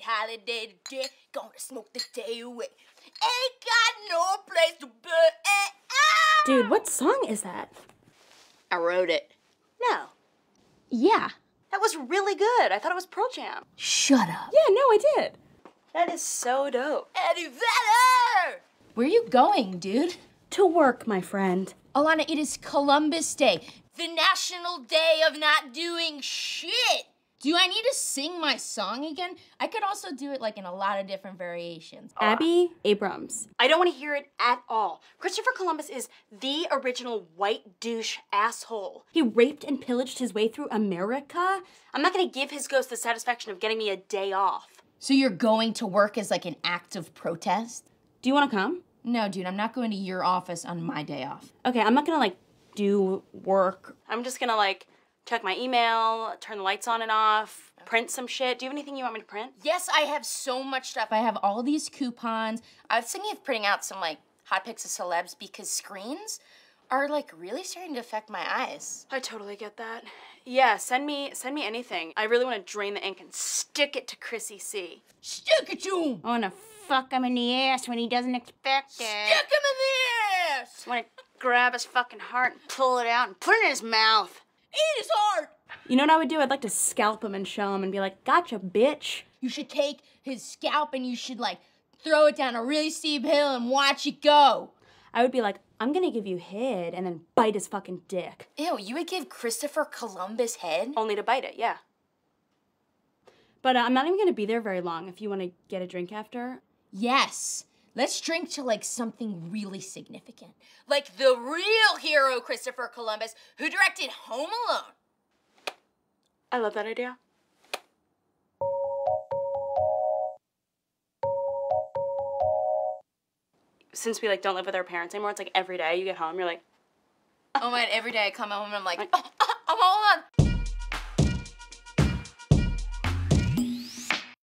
great holiday today. Gonna smoke the day away. Ain't got no place to be. Ah! Dude, what song is that? I wrote it. No. Yeah. That was really good. I thought it was Pearl Jam. Shut up. Yeah, no, I did. That is so dope. Eddie Vedder! Where are you going, dude? To work, my friend. Ilana, it is Columbus Day, the national day of not doing shit. Do I need to sing my song again? I could also do it like in a lot of different variations. Abbi Abrams. I don't want to hear it at all. Christopher Columbus is the original white douche asshole. He raped and pillaged his way through America. I'm not going to give his ghost the satisfaction of getting me a day off. So you're going to work as like an act of protest? Do you want to come? No, dude, I'm not going to your office on my day off. Okay, I'm not gonna like do work. I'm just going to like check my email, turn the lights on and off, print some shit. Do you have anything you want me to print? Yes, I have so much stuff. I have all these coupons. I was thinking of printing out some like hot pics of celebs because screens are like really starting to affect my eyes. I totally get that. Yeah, send me send me anything. I really want to drain the ink and stick it to Chrissy C. Stick it to him! I wanna fuck him in the ass when he doesn't expect it. Stick him in the ass! I want to grab his fucking heart and pull it out and put it in his mouth. Eat his heart! You know what I would do? I'd like to scalp him and show him and be like, gotcha, bitch. You should take his scalp and you should like throw it down a really steep hill and watch it go. I would be like, I'm gonna give you head and then bite his fucking dick. Ew, you would give Christopher Columbus head? Only to bite it, yeah. But uh, I'm not even gonna be there very long if you wanna get a drink after. Yes. Let's drink to like something really significant. Like the real hero Christopher Columbus who directed Home Alone. I love that idea. Since we like don't live with our parents anymore, it's like every day you get home, you're like, Oh my god, every day I come home and I'm like, oh, oh, oh I'm all on.